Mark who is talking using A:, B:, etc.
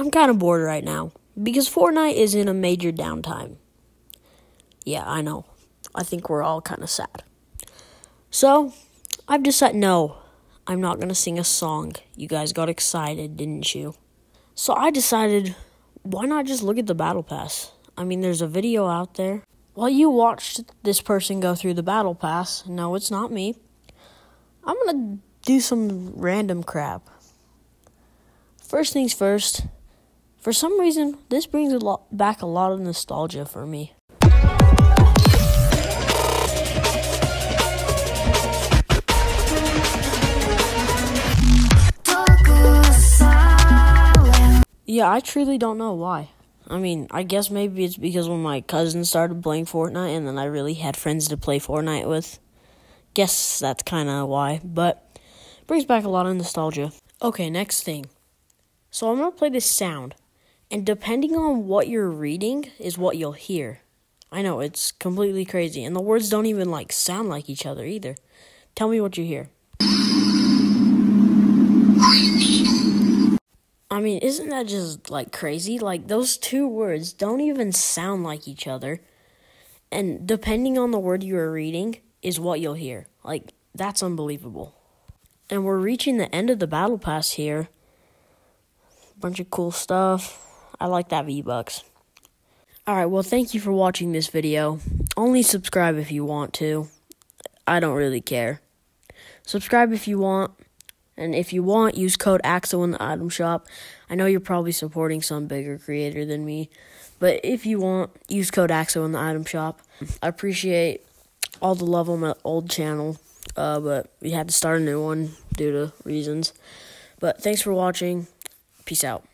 A: I'm kind of bored right now because Fortnite is in a major downtime. Yeah, I know. I think we're all kind of sad. So, I've decided no, I'm not going to sing a song. You guys got excited, didn't you? So, I decided why not just look at the battle pass? I mean, there's a video out there. While you watched this person go through the battle pass, no, it's not me. I'm going to do some random crap. First things first, for some reason, this brings a lot back a lot of nostalgia for me. Yeah, I truly don't know why. I mean, I guess maybe it's because when my cousin started playing Fortnite and then I really had friends to play Fortnite with. Guess that's kind of why, but brings back a lot of nostalgia. Okay, next thing. So I'm going to play this sound, and depending on what you're reading is what you'll hear. I know it's completely crazy, and the words don't even like sound like each other either. Tell me what you hear. I mean, isn't that just like crazy? Like those two words don't even sound like each other. And depending on the word you are reading is what you'll hear. Like that's unbelievable. And we're reaching the end of the battle pass here. Bunch of cool stuff. I like that V-Bucks. Alright, well thank you for watching this video. Only subscribe if you want to. I don't really care. Subscribe if you want. And if you want, use code AXO in the item shop. I know you're probably supporting some bigger creator than me, but if you want, use code AXO in the item shop. I appreciate all the love on my old channel, uh, but we had to start a new one due to reasons. But thanks for watching. Peace out.